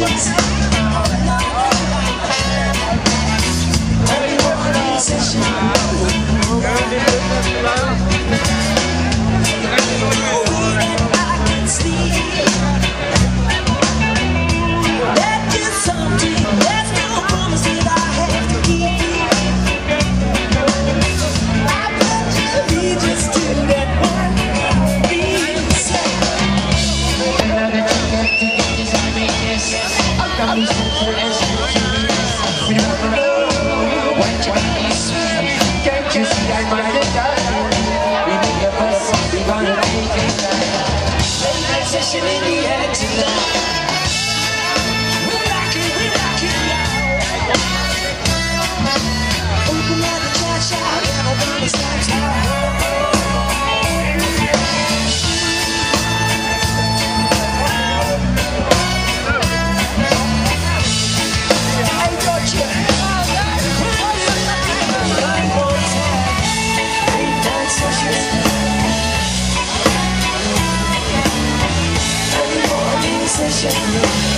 Yes. عمري ما ينسى شمنياتنا 想念。